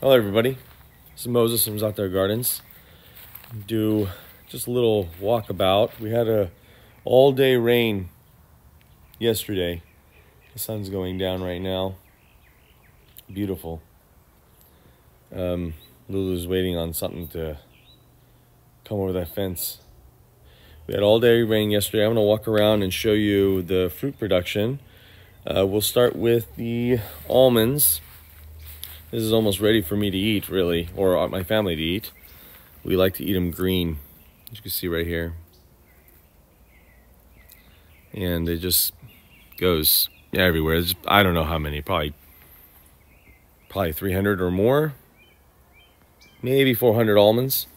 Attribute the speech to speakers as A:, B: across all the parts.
A: Hello, everybody. This is Moses from Zaatar Gardens. Do just a little walkabout. We had a all day rain yesterday. The sun's going down right now. Beautiful. Um, Lulu's waiting on something to come over that fence. We had all day rain yesterday. I'm going to walk around and show you the fruit production. Uh, we'll start with the almonds. This is almost ready for me to eat, really, or uh, my family to eat. We like to eat them green, as you can see right here. And it just goes everywhere. I don't know how many, probably, probably 300 or more. Maybe 400 almonds.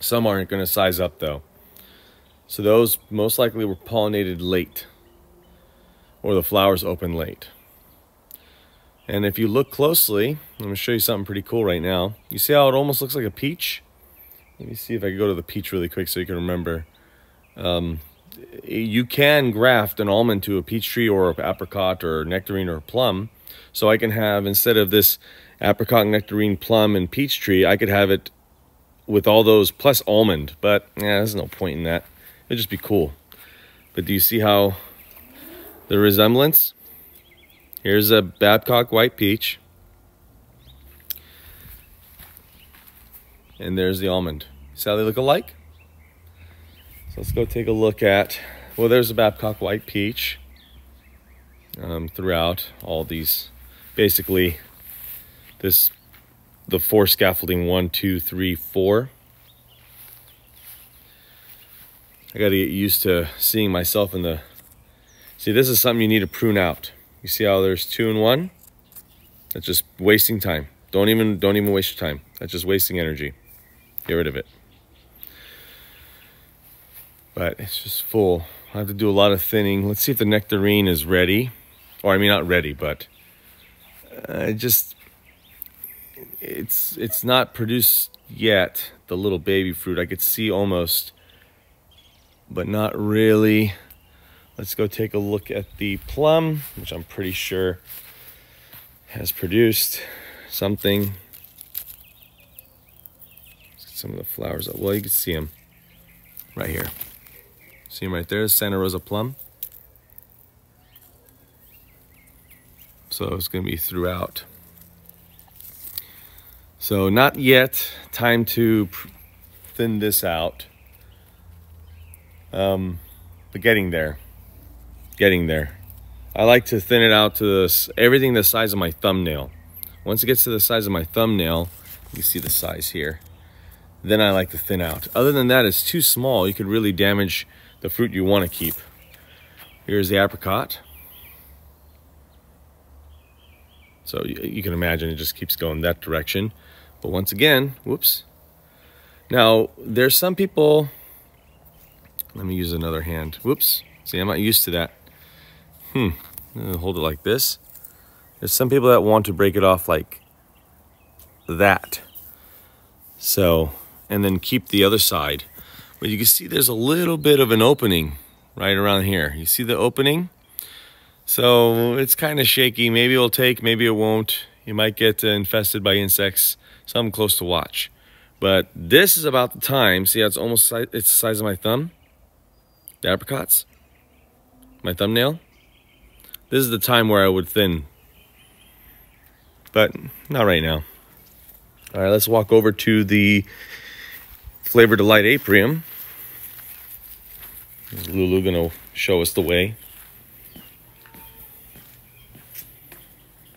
A: Some aren't going to size up though. So those most likely were pollinated late or the flowers open late. And if you look closely, I'm to show you something pretty cool right now. You see how it almost looks like a peach? Let me see if I can go to the peach really quick so you can remember. Um, you can graft an almond to a peach tree or an apricot or nectarine or plum. So I can have, instead of this apricot, nectarine, plum, and peach tree, I could have it with all those plus almond. But yeah, there's no point in that. It'd just be cool. But do you see how the resemblance? Here's a Babcock White Peach. And there's the almond. See how they look alike? So let's go take a look at, well, there's a Babcock White Peach um, throughout all these, basically this, the four scaffolding, one, two, three, four. I got to get used to seeing myself in the, see, this is something you need to prune out. You see how there's two and one? That's just wasting time. Don't even don't even waste your time. That's just wasting energy. Get rid of it. But it's just full. I have to do a lot of thinning. Let's see if the nectarine is ready. Or I mean not ready, but uh, just it's it's not produced yet, the little baby fruit. I could see almost but not really. Let's go take a look at the plum, which I'm pretty sure has produced something. Some of the flowers. Up. Well, you can see them right here. See them right there, Santa Rosa plum. So it's going to be throughout. So not yet. Time to thin this out. Um, but getting there getting there. I like to thin it out to this, everything the size of my thumbnail. Once it gets to the size of my thumbnail, you see the size here, then I like to thin out. Other than that, it's too small. You could really damage the fruit you want to keep. Here's the apricot. So you, you can imagine it just keeps going that direction. But once again, whoops. Now, there's some people, let me use another hand. Whoops. See, I'm not used to that. Hmm, hold it like this. There's some people that want to break it off like that. So, and then keep the other side. But you can see there's a little bit of an opening right around here. You see the opening? So it's kind of shaky. Maybe it'll take, maybe it won't. You might get uh, infested by insects. Something close to watch. But this is about the time. See how it's almost it's the size of my thumb? The apricots? My thumbnail? This is the time where I would thin. But not right now. All right, let's walk over to the Flavor Delight Aprium. Is Lulu gonna show us the way?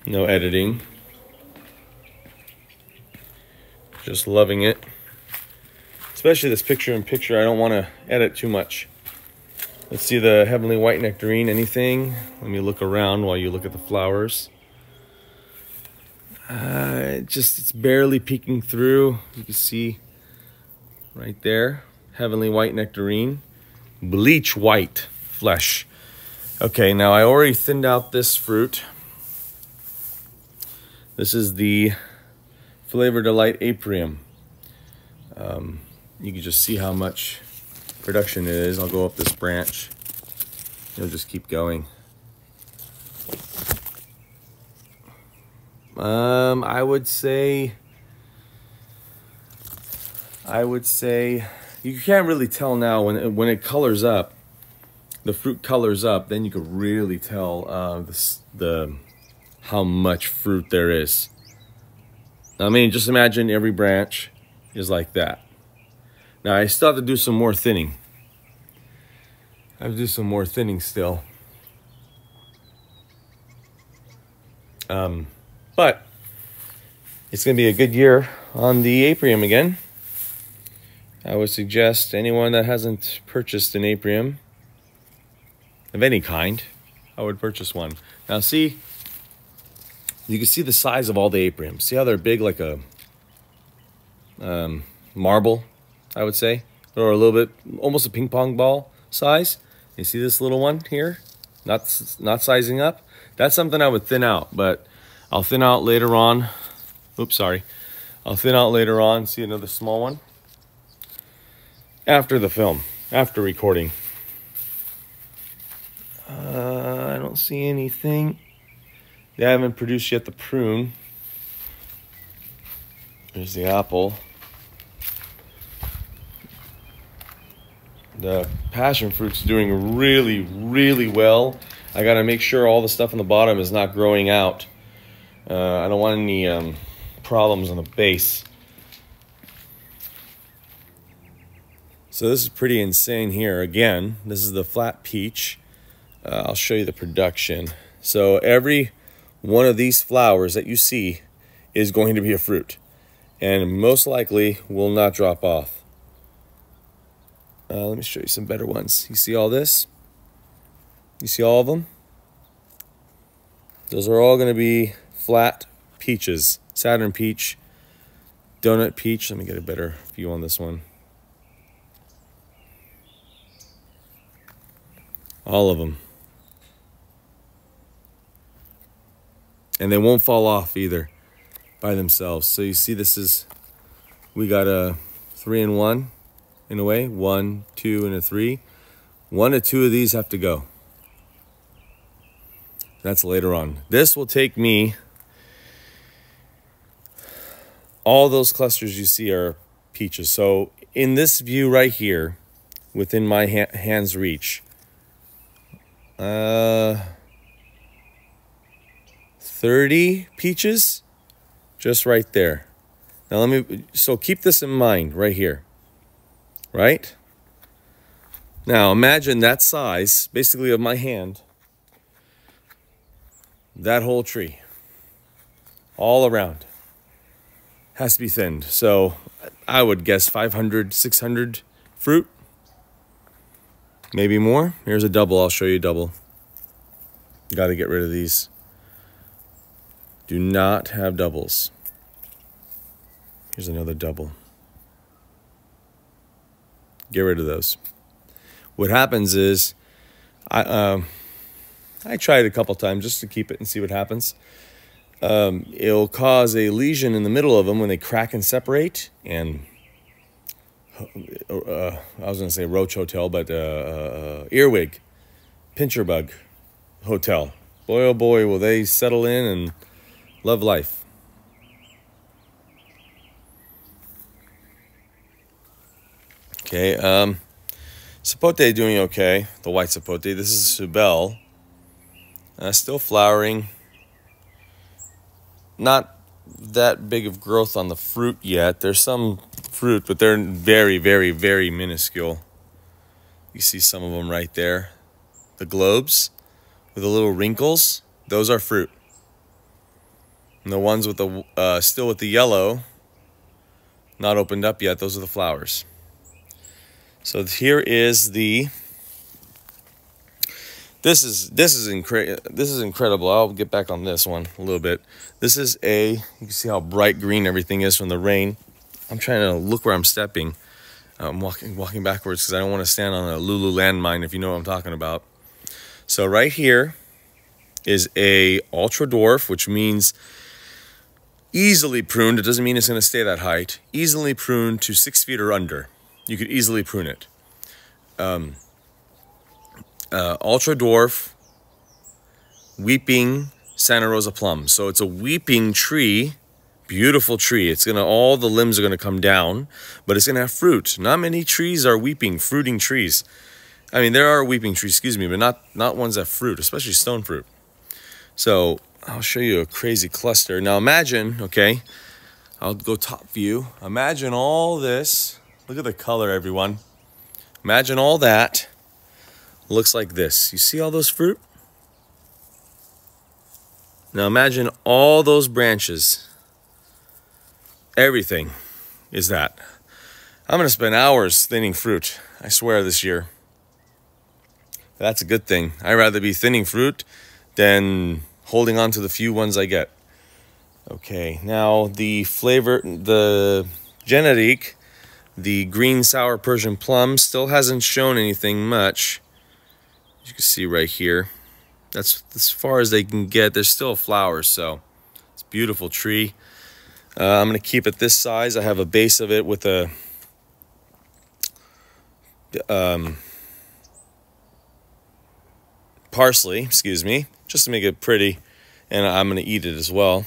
A: No editing. Just loving it. Especially this picture in picture, I don't want to edit too much. Let's see the heavenly white nectarine. Anything? Let me look around while you look at the flowers. Uh, it just it's barely peeking through. You can see right there, heavenly white nectarine, bleach white flesh. Okay, now I already thinned out this fruit. This is the Flavor Delight Aprium. Um, you can just see how much production is. I'll go up this branch. It'll just keep going. Um, I would say, I would say, you can't really tell now when when it colors up. The fruit colors up, then you can really tell uh, the the how much fruit there is. I mean, just imagine every branch is like that. Now I still have to do some more thinning. I have to do some more thinning still. Um, but it's going to be a good year on the Aprium again. I would suggest anyone that hasn't purchased an Aprium of any kind, I would purchase one. Now see, you can see the size of all the Apriums. See how they're big like a um, marble, I would say, or a little bit, almost a ping pong ball size. You see this little one here, not not sizing up. That's something I would thin out, but I'll thin out later on. Oops, sorry. I'll thin out later on. See another small one after the film, after recording. Uh, I don't see anything. They haven't produced yet the prune. There's the apple. The passion fruit's doing really, really well. I gotta make sure all the stuff on the bottom is not growing out. Uh, I don't want any um, problems on the base. So this is pretty insane here. Again, this is the flat peach. Uh, I'll show you the production. So every one of these flowers that you see is going to be a fruit and most likely will not drop off. Uh, let me show you some better ones. You see all this? You see all of them? Those are all going to be flat peaches. Saturn peach, donut peach. Let me get a better view on this one. All of them. And they won't fall off either by themselves. So you see this is, we got a three and one in a way. One, two, and a three. One or two of these have to go. That's later on. This will take me, all those clusters you see are peaches. So in this view right here, within my ha hand's reach, uh, 30 peaches just right there. Now let me, so keep this in mind right here right? Now imagine that size, basically of my hand, that whole tree, all around, has to be thinned. So I would guess 500, 600 fruit, maybe more. Here's a double, I'll show you a double. Got to get rid of these. Do not have doubles. Here's another double. Get rid of those. What happens is, I um, I tried a couple times just to keep it and see what happens. Um, it'll cause a lesion in the middle of them when they crack and separate. And uh, I was going to say Roach Hotel, but uh, uh, Earwig, Pincher Bug Hotel. Boy, oh boy, will they settle in and love life. Okay, um, Sapote doing okay, the white Sapote. This is Suebelle. Uh, still flowering. Not that big of growth on the fruit yet. There's some fruit, but they're very, very, very minuscule. You see some of them right there. The globes with the little wrinkles, those are fruit. And the ones with the uh, still with the yellow, not opened up yet, those are the flowers. So here is the this is this is incre- This is incredible. I'll get back on this one a little bit. This is a you can see how bright green everything is from the rain. I'm trying to look where I'm stepping. I'm walking walking backwards because I don't want to stand on a Lulu landmine if you know what I'm talking about. So right here is a ultra dwarf, which means easily pruned. It doesn't mean it's going to stay that height. Easily pruned to six feet or under you could easily prune it. Um, uh, Ultra Dwarf, Weeping Santa Rosa plum. So it's a weeping tree, beautiful tree. It's gonna, all the limbs are gonna come down, but it's gonna have fruit. Not many trees are weeping, fruiting trees. I mean, there are weeping trees, excuse me, but not, not ones that fruit, especially stone fruit. So I'll show you a crazy cluster. Now imagine, okay, I'll go top view. Imagine all this. Look at the color, everyone. Imagine all that looks like this. You see all those fruit? Now imagine all those branches. Everything is that. I'm going to spend hours thinning fruit, I swear, this year. That's a good thing. I'd rather be thinning fruit than holding on to the few ones I get. Okay, now the flavor, the Generique, the green sour Persian plum, still hasn't shown anything much. As you can see right here. That's as far as they can get. There's still flowers, so it's beautiful tree. Uh, I'm going to keep it this size. I have a base of it with a um, parsley, excuse me, just to make it pretty. And I'm going to eat it as well.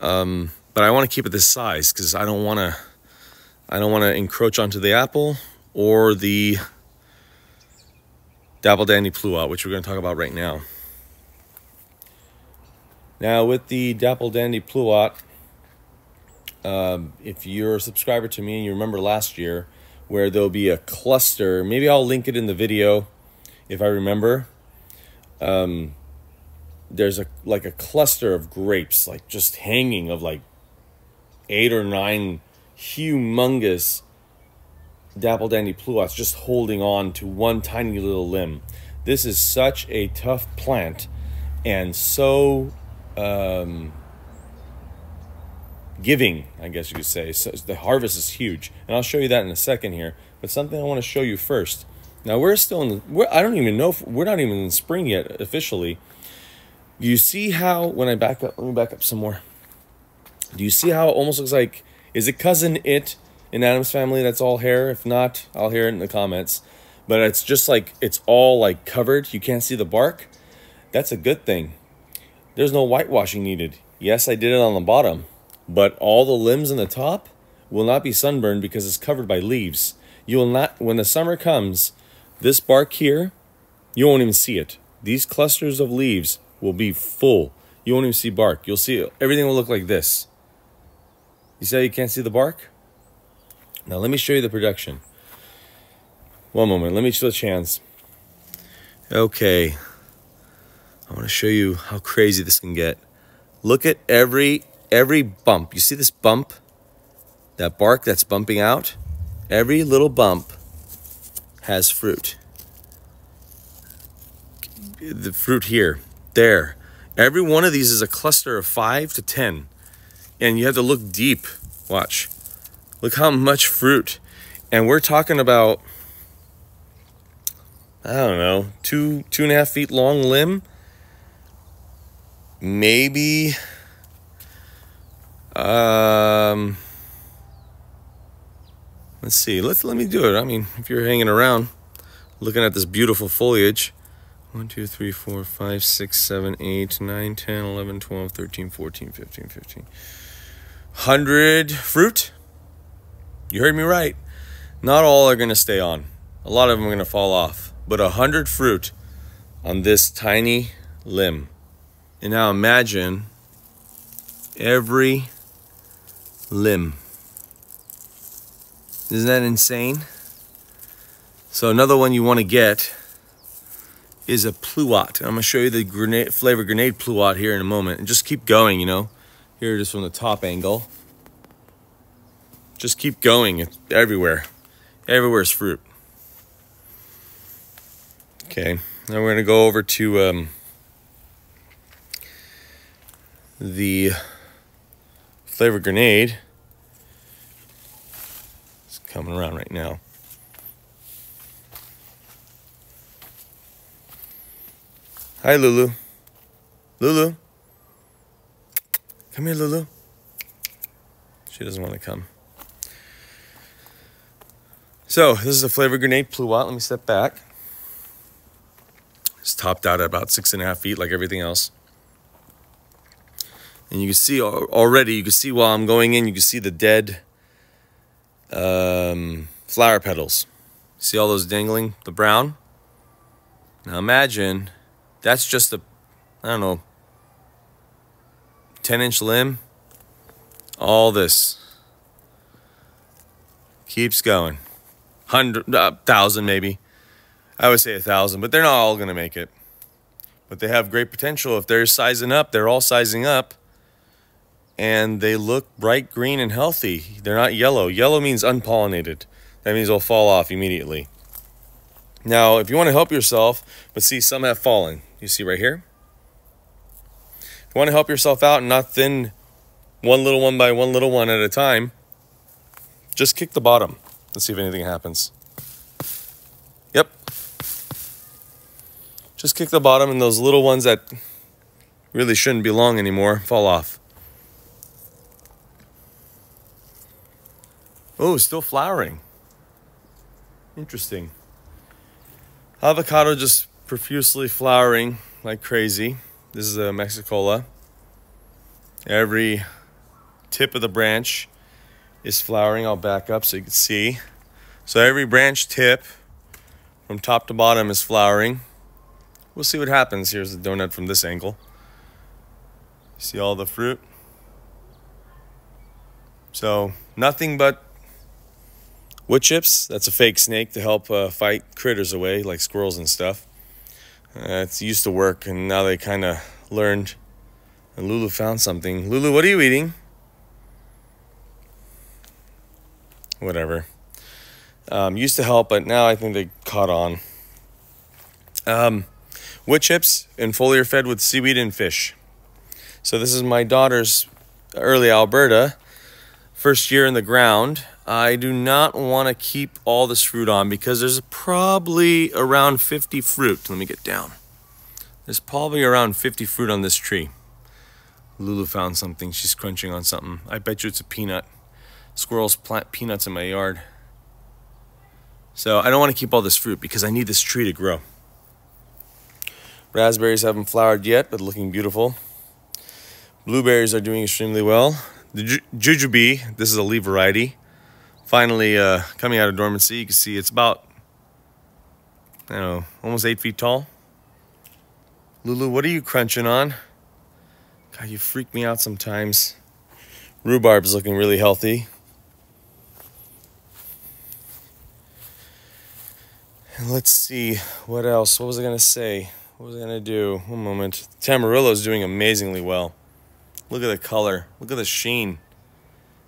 A: Um, but I want to keep it this size because I don't want to I don't want to encroach onto the apple or the Dapple Dandy Pluot, which we're going to talk about right now. Now, with the Dapple Dandy Pluot, um, if you're a subscriber to me and you remember last year, where there'll be a cluster, maybe I'll link it in the video if I remember. Um, there's a like a cluster of grapes, like just hanging of like eight or nine humongous Dapple Dandy Pluots just holding on to one tiny little limb. This is such a tough plant and so um, giving, I guess you could say. So the harvest is huge. And I'll show you that in a second here. But something I want to show you first. Now we're still in the, we're, I don't even know if we're not even in spring yet officially. You see how, when I back up, let me back up some more. Do you see how it almost looks like, is it cousin it in Addams Family that's all hair? If not, I'll hear it in the comments. But it's just like, it's all like covered. You can't see the bark. That's a good thing. There's no whitewashing needed. Yes, I did it on the bottom, but all the limbs in the top will not be sunburned because it's covered by leaves. You will not, when the summer comes, this bark here, you won't even see it. These clusters of leaves will be full. You won't even see bark. You'll see everything will look like this. You say you can't see the bark? Now let me show you the production. One moment, let me show switch hands. Okay, I want to show you how crazy this can get. Look at every every bump. You see this bump? That bark that's bumping out? Every little bump has fruit. The fruit here there. Every one of these is a cluster of five to 10. And you have to look deep. Watch. Look how much fruit. And we're talking about, I don't know, two, two and a half feet long limb. Maybe, um, let's see. Let's, let me do it. I mean, if you're hanging around looking at this beautiful foliage, 1, 2, 3, 4, 5, 6, 7, 8, 9, 10, 11, 12, 13, 14, 15, 15. 100 fruit. You heard me right. Not all are going to stay on. A lot of them are going to fall off. But 100 fruit on this tiny limb. And now imagine every limb. Isn't that insane? So another one you want to get is a pluot. I'm going to show you the grenade, flavor grenade pluot here in a moment. And just keep going, you know. Here is from the top angle. Just keep going. It's everywhere. Everywhere is fruit. Okay, now we're to go over to um, the flavor grenade. It's coming around right now. Hi, Lulu. Lulu. Come here, Lulu. She doesn't want to come. So, this is a flavor grenade pluot. Let me step back. It's topped out at about six and a half feet, like everything else. And you can see already, you can see while I'm going in, you can see the dead um, flower petals. See all those dangling, the brown? Now imagine that's just a, I don't know, 10 inch limb. All this keeps going. Hundred, uh, thousand maybe. I would say a thousand, but they're not all going to make it. But they have great potential. If they're sizing up, they're all sizing up. And they look bright green and healthy. They're not yellow. Yellow means unpollinated. That means they'll fall off immediately. Now, if you want to help yourself, but see, some have fallen. You see right here? You want to help yourself out and not thin one little one by one little one at a time, just kick the bottom. Let's see if anything happens. Yep. Just kick the bottom and those little ones that really shouldn't belong anymore fall off. Oh, still flowering. Interesting. Avocado just profusely flowering like crazy. This is a Mexicola. Every tip of the branch is flowering. I'll back up so you can see. So every branch tip from top to bottom is flowering. We'll see what happens. Here's the donut from this angle. See all the fruit? So nothing but Wood chips, that's a fake snake to help uh, fight critters away, like squirrels and stuff. Uh, it's used to work, and now they kind of learned. And Lulu found something. Lulu, what are you eating? Whatever. Um, used to help, but now I think they caught on. Um, wood chips and foliar fed with seaweed and fish. So this is my daughter's Early Elberta, first year in the ground. I do not want to keep all this fruit on because there's probably around 50 fruit. Let me get down. There's probably around 50 fruit on this tree. Lulu found something. She's crunching on something. I bet you it's a peanut. Squirrels plant peanuts in my yard. So I don't want to keep all this fruit because I need this tree to grow. Raspberries haven't flowered yet, but looking beautiful. Blueberries are doing extremely well. The ju jujube, this is a leaf variety finally uh, coming out of dormancy. You can see it's about, I don't know, almost eight feet tall. Lulu, what are you crunching on? God, you freak me out sometimes. Rhubarb's looking really healthy. And let's see, what else? What was I going to say? What was I going to do? One moment. Tamarillo's doing amazingly well. Look at the color. Look at the sheen.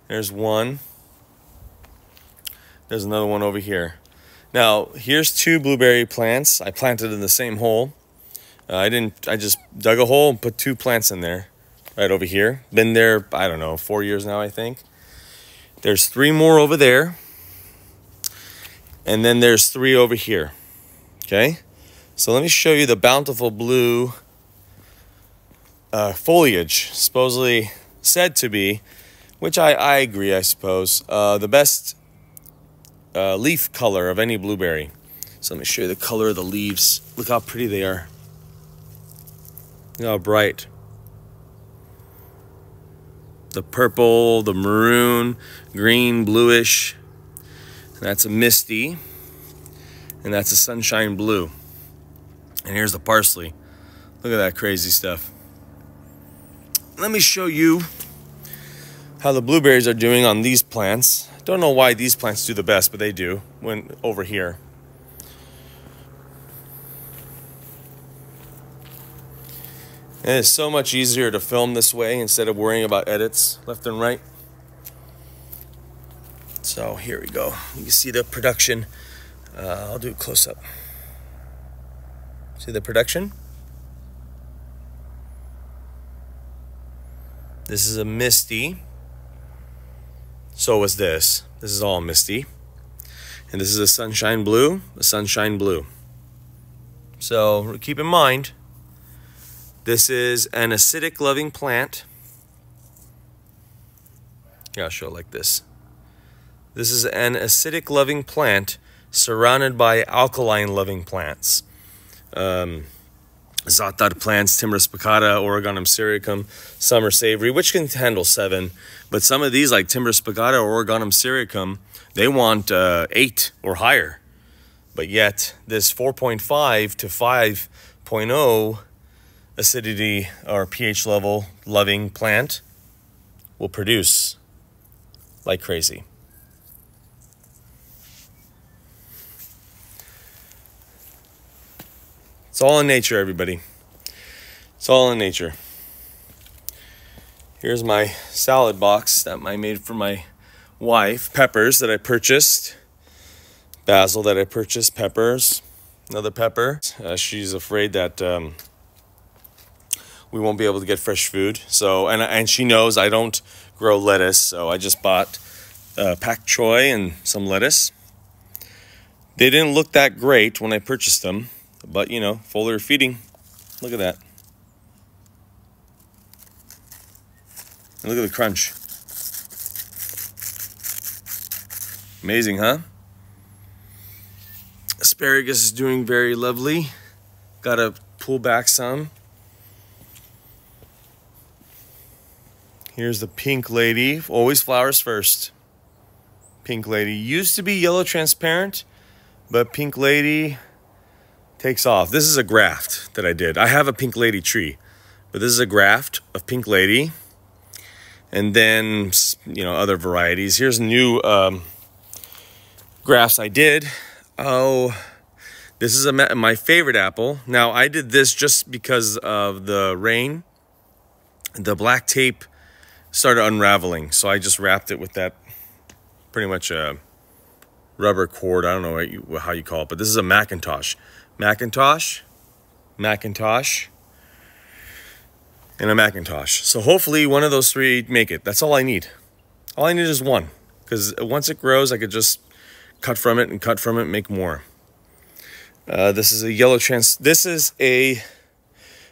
A: There's one. There's another one over here. Now, here's two blueberry plants. I planted in the same hole. Uh, I didn't, I just dug a hole and put two plants in there right over here. Been there, I don't know, four years now, I think. There's three more over there. And then there's three over here. Okay? So let me show you the bountiful blue uh, foliage, supposedly said to be, which I, I agree, I suppose, uh, the best uh, leaf color of any blueberry. So let me show you the color of the leaves. Look how pretty they are. Look how bright. The purple, the maroon, green, bluish. That's a misty. And that's a sunshine blue. And here's the parsley. Look at that crazy stuff. Let me show you how the blueberries are doing on these plants. Don't know why these plants do the best, but they do when over here. And it's so much easier to film this way instead of worrying about edits left and right. So here we go. You can see the production. Uh, I'll do a close up. See the production? This is a Misty. So was this. This is all misty. And this is a sunshine blue, a sunshine blue. So keep in mind, this is an acidic loving plant. Yeah, I'll show it like this. This is an acidic loving plant surrounded by alkaline loving plants. Um, Za'atar plants, Thymbra spicata, Origanum syriacum. Are savory, which can handle seven. But some of these, like Thymbra spicata or Origanum syriacum, they want uh, eight or higher. But yet, this 4.5 to 5.0 acidity or pH level loving plant will produce like crazy. It's all in nature, everybody. It's all in nature. Here's my salad box that I made for my wife. Peppers that I purchased. Basil that I purchased. Peppers. Another pepper. Uh, she's afraid that um, we won't be able to get fresh food. So, and, and she knows I don't grow lettuce. So I just bought uh, pak choi and some lettuce. They didn't look that great when I purchased them. But, you know, foliar feeding. Look at that. And look at the crunch. Amazing, huh? Asparagus is doing very lovely. Got to pull back some. Here's the pink lady. Always flowers first. Pink lady. Used to be yellow transparent, but pink lady takes off. This is a graft that I did. I have a pink lady tree, but this is a graft of pink lady. And then, you know, other varieties. Here's new um, grafts I did. Oh, this is a, my favorite apple. Now, I did this just because of the rain. The black tape started unraveling, so I just wrapped it with that pretty much a rubber cord. I don't know how you call it, but this is a McIntosh. McIntosh, Macintosh, and a Macintosh. So hopefully one of those three make it. That's all I need. All I need is one. Because once it grows, I could just cut from it and cut from it and make more. Uh, this is a yellow trans. This is a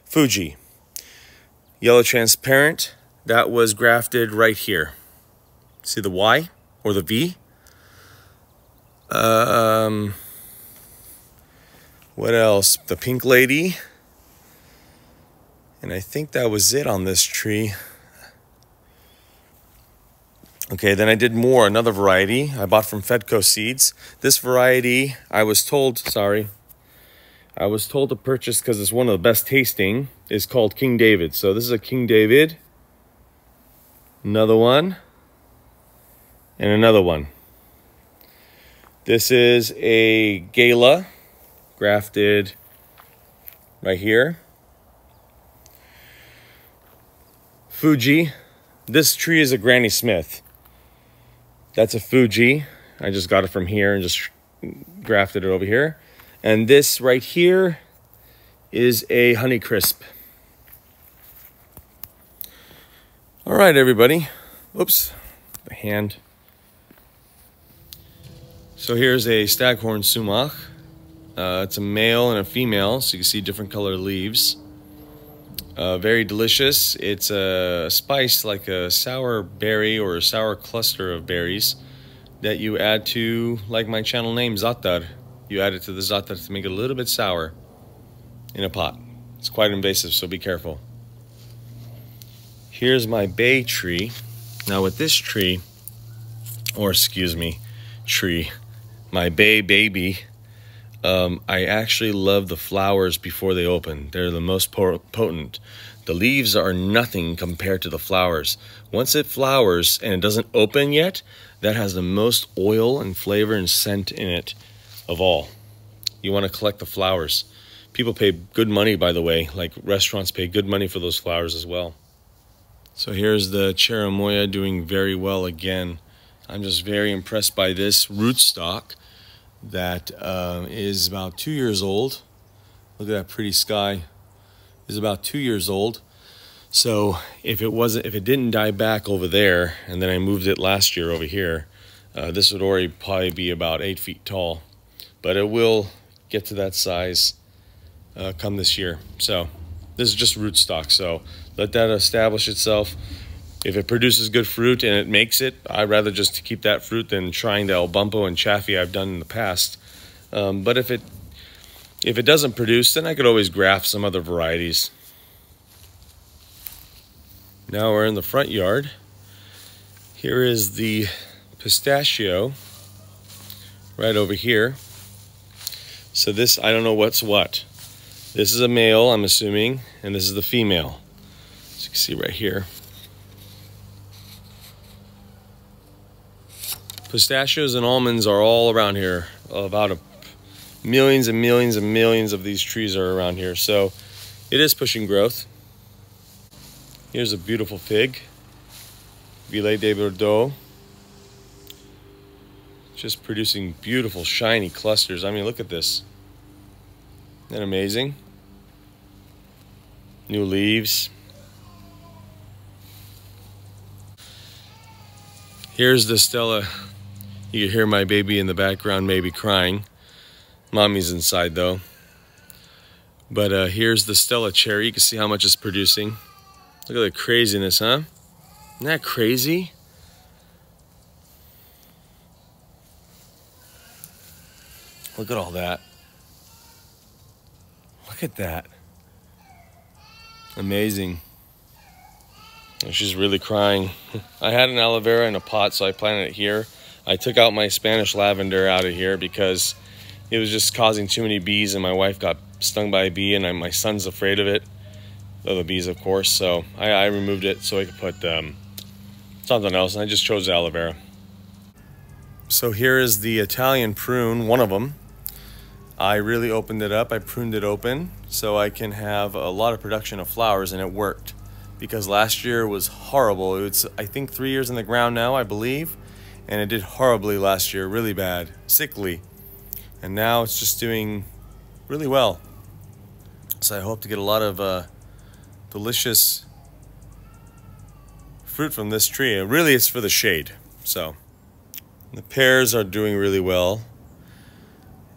A: Fuji. Yellow transparent. That was grafted right here. See the Y or the V? Um, what else? The pink lady. And I think that was it on this tree. Okay, then I did more, another variety I bought from Fedco Seeds. This variety, I was told, sorry, I was told to purchase because it's one of the best tasting, is called King David. So this is a King David. Another one. And another one. This is a Gala grafted right here. Fuji. This tree is a Granny Smith. That's a Fuji. I just got it from here and just grafted it over here. And this right here is a Honeycrisp. All right, everybody. Oops, the hand. So here's a staghorn sumac. Uh, it's a male and a female, so you can see different color leaves. Uh, very delicious. It's a spice like a sour berry or a sour cluster of berries that you add to, like my channel name, Zatar. You add it to the Zatar to make it a little bit sour in a pot. It's quite invasive, so be careful. Here's my bay tree. Now with this tree, or excuse me, tree, my bay baby, um, I actually love the flowers before they open. They're the most potent. The leaves are nothing compared to the flowers. Once it flowers and it doesn't open yet, that has the most oil and flavor and scent in it of all. You want to collect the flowers. People pay good money, by the way, like restaurants pay good money for those flowers as well. So here's the cherimoya doing very well again. I'm just very impressed by this rootstock that uh, is about two years old. Look at that pretty sky. Is about two years old. So if it wasn't, if it didn't die back over there, and then I moved it last year over here, uh, this would already probably be about eight feet tall. But it will get to that size uh, come this year. So this is just rootstock. So let that establish itself if it produces good fruit and it makes it, I'd rather just keep that fruit than trying the El Bumpo and Chaffey I've done in the past. Um, but if it If it doesn't produce, then I could always graft some other varieties. Now we're in the front yard. Here is the pistachio right over here. So this, I don't know what's what. This is a male, I'm assuming, and this is the female. As you can see right here. Pistachios and almonds are all around here. About a, millions and millions and millions of these trees are around here. So it is pushing growth. Here's a beautiful fig. Violette de Bordeaux. Just producing beautiful shiny clusters. I mean, look at this. Isn't that amazing? New leaves. Here's the Stella you can hear my baby in the background maybe crying. Mommy's inside though. But uh, here's the Stella cherry. You can see how much it's producing. Look at the craziness, huh? Isn't that crazy? Look at all that. Look at that. Amazing. she's really crying. I had an aloe vera in a pot, so I planted it here. I took out my Spanish lavender out of here because it was just causing too many bees and my wife got stung by a bee and I, my son's afraid of it. Of the bees, of course. So I, I removed it so I could put um, something else and I just chose aloe vera. So here is the Italian prune, one of them. I really opened it up. I pruned it open so I can have a lot of production of flowers and it worked because last year was horrible. It's I think three years in the ground now, I believe and it did horribly last year, really bad, sickly. And now it's just doing really well. So I hope to get a lot of uh, delicious fruit from this tree. And really, it's for the shade. So the pears are doing really well.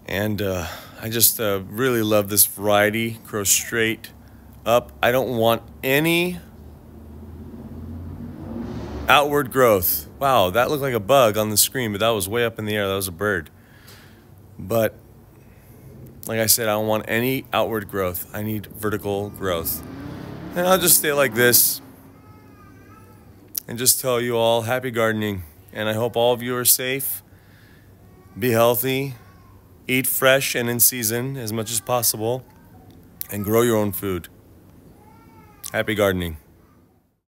A: And uh, I just uh, really love this variety. Grow straight up. I don't want any outward growth. Wow, that looked like a bug on the screen, but that was way up in the air. That was a bird. But like I said, I don't want any outward growth. I need vertical growth. And I'll just stay like this and just tell you all happy gardening. And I hope all of you are safe, be healthy, eat fresh and in season as much as possible, and grow your own food. Happy gardening.